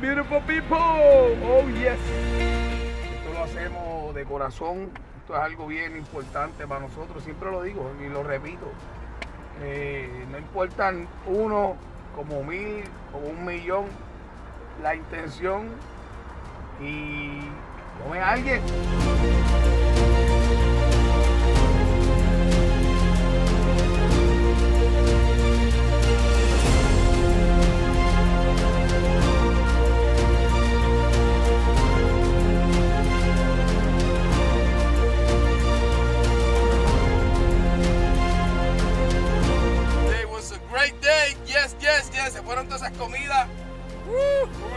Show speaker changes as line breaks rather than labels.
beautiful people. Oh, yes. Esto lo hacemos de corazón. Esto es algo bien importante para nosotros. Siempre lo digo y lo repito. Eh, no importan uno como mil, como un millón, la intención y come alguien. great day. Yes, yes, yes. Se fueron todas esas comidas. Uh, uh.